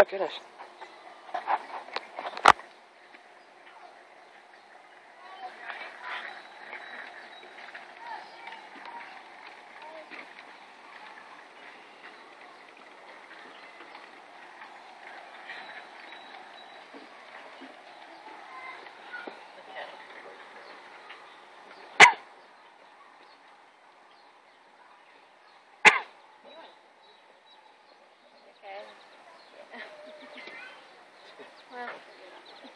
Oh,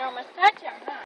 don't touch him, huh?